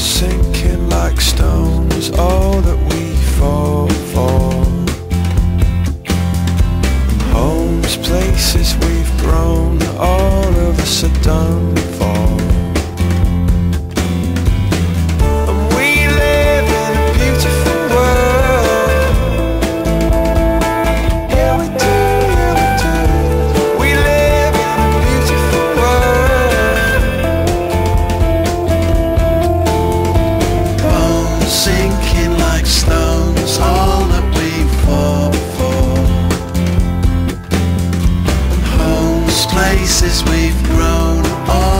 sinking like stones, all that we fall for. Homes, places we've grown, all of us are done stones all that we fought for. Homes, places we've grown, all